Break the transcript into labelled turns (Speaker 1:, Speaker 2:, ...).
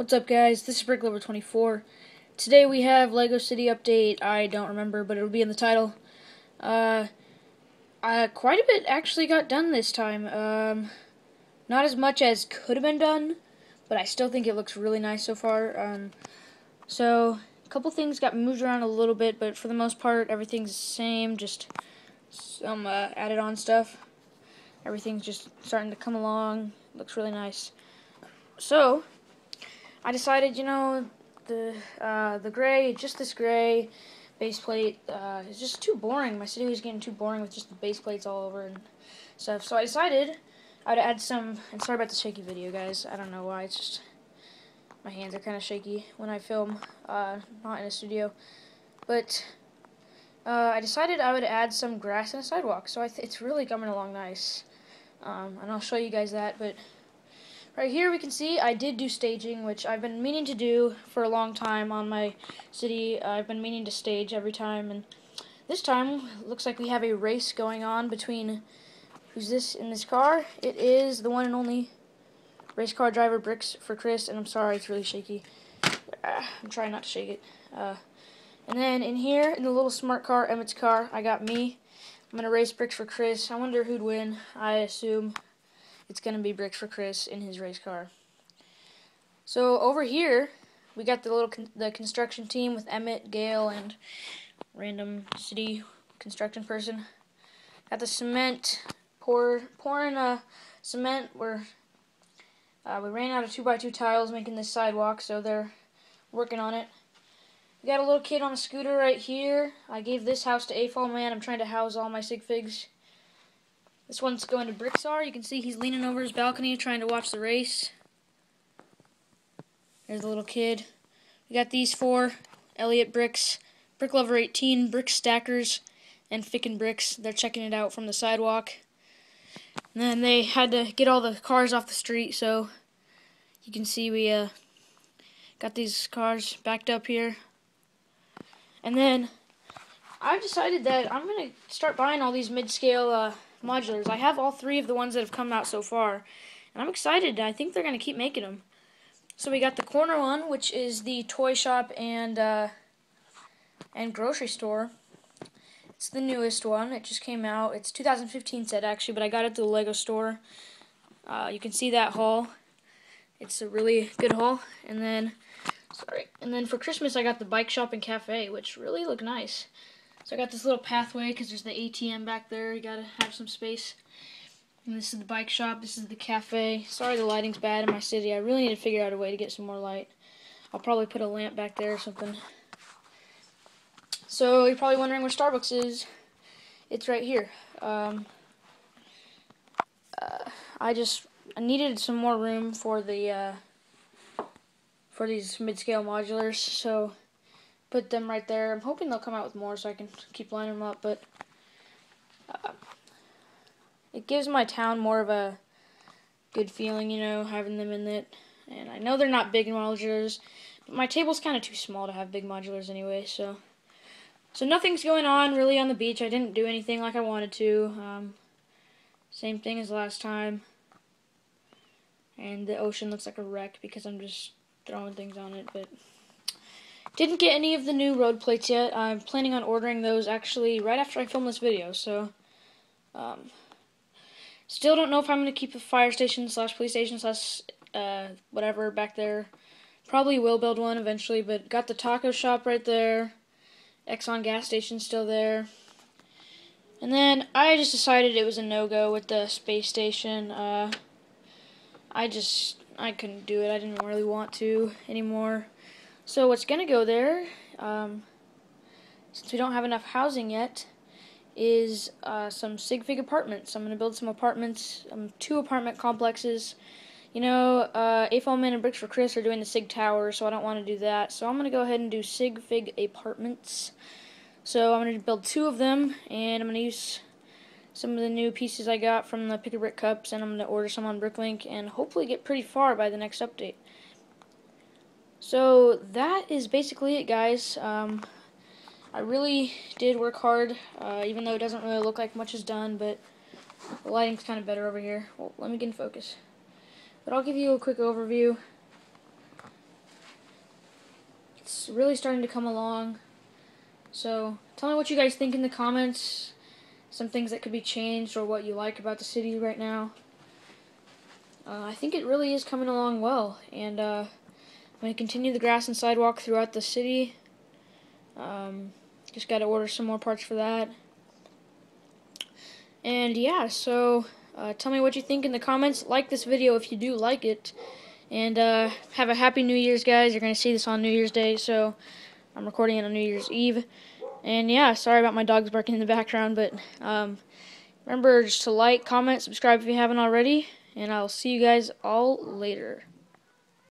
Speaker 1: What's up guys, this is BrickLover24. Today we have LEGO City Update, I don't remember, but it'll be in the title. Uh, uh, quite a bit actually got done this time. Um, not as much as could have been done, but I still think it looks really nice so far. Um, so, a couple things got moved around a little bit, but for the most part everything's the same, just some uh, added on stuff. Everything's just starting to come along, looks really nice. So, I decided, you know, the uh, the gray, just this gray base plate uh, is just too boring. My city was getting too boring with just the base plates all over and stuff. So I decided I'd add some. And sorry about the shaky video, guys. I don't know why. It's just my hands are kind of shaky when I film, uh, not in a studio. But uh, I decided I would add some grass and a sidewalk. So it's really coming along nice. Um, and I'll show you guys that, but Right here we can see I did do staging, which I've been meaning to do for a long time on my city. I've been meaning to stage every time, and this time looks like we have a race going on between who's this in this car? It is the one and only race car driver Bricks for Chris, and I'm sorry it's really shaky. I'm trying not to shake it. Uh, and then in here, in the little smart car, Emmet's car, I got me. I'm going to race Bricks for Chris. I wonder who'd win. I assume it's going to be bricks for Chris in his race car. So over here, we got the little con the construction team with Emmet, Gail, and random city construction person. Got the cement pour pouring a cement. We're uh, we ran out of two by two tiles making this sidewalk, so they're working on it. We got a little kid on a scooter right here. I gave this house to AFOL Man. I'm trying to house all my sig figs. This one's going to Brixar. You can see he's leaning over his balcony trying to watch the race. There's the little kid. We got these four. Elliot Bricks, Brick Lover 18, Brick Stackers, and Ficken Bricks. They're checking it out from the sidewalk. And then they had to get all the cars off the street, so you can see we uh, got these cars backed up here. And then I've decided that I'm going to start buying all these mid-scale uh, modulars. I have all three of the ones that have come out so far, and I'm excited. I think they're going to keep making them. So we got the corner one, which is the toy shop and uh, and grocery store. It's the newest one. It just came out. It's 2015 set actually, but I got it to the Lego store. Uh, you can see that haul. It's a really good haul. And then, sorry. And then for Christmas, I got the bike shop and cafe, which really look nice. So I got this little pathway because there's the ATM back there. You gotta have some space. And this is the bike shop. This is the cafe. Sorry the lighting's bad in my city. I really need to figure out a way to get some more light. I'll probably put a lamp back there or something. So you're probably wondering where Starbucks is. It's right here. Um, uh, I just I needed some more room for the uh, for these mid-scale modulars, so put them right there. I'm hoping they'll come out with more so I can keep lining them up, but uh, it gives my town more of a good feeling, you know, having them in it. And I know they're not big modulars, but my table's kind of too small to have big modulars anyway, so... So nothing's going on really on the beach. I didn't do anything like I wanted to. Um, same thing as last time. And the ocean looks like a wreck because I'm just throwing things on it, but... Didn't get any of the new road plates yet. I'm planning on ordering those actually right after I film this video, so... Um, still don't know if I'm going to keep a fire station slash police station slash uh, whatever back there. Probably will build one eventually, but got the taco shop right there. Exxon gas station still there. And then I just decided it was a no-go with the space station. Uh, I just, I couldn't do it. I didn't really want to anymore. So what's going to go there, um, since we don't have enough housing yet, is uh, some sig fig apartments. I'm going to build some apartments, um, two apartment complexes. You know, uh, AFOL and Bricks for Chris are doing the sig tower, so I don't want to do that. So I'm going to go ahead and do sig fig apartments. So I'm going to build two of them, and I'm going to use some of the new pieces I got from the Pick a Brick Cups, and I'm going to order some on Bricklink, and hopefully get pretty far by the next update. So that is basically it, guys. Um, I really did work hard, uh, even though it doesn't really look like much is done, but the lighting's kind of better over here. Well, let me get in focus. But I'll give you a quick overview. it's really starting to come along. So tell me what you guys think in the comments. Some things that could be changed or what you like about the city right now. Uh, I think it really is coming along well, and uh, I'm going to continue the grass and sidewalk throughout the city. Um, just got to order some more parts for that. And yeah, so uh, tell me what you think in the comments. Like this video if you do like it. And uh, have a happy New Year's, guys. You're going to see this on New Year's Day, so I'm recording it on New Year's Eve. And yeah, sorry about my dogs barking in the background, but um, remember just to like, comment, subscribe if you haven't already. And I'll see you guys all later.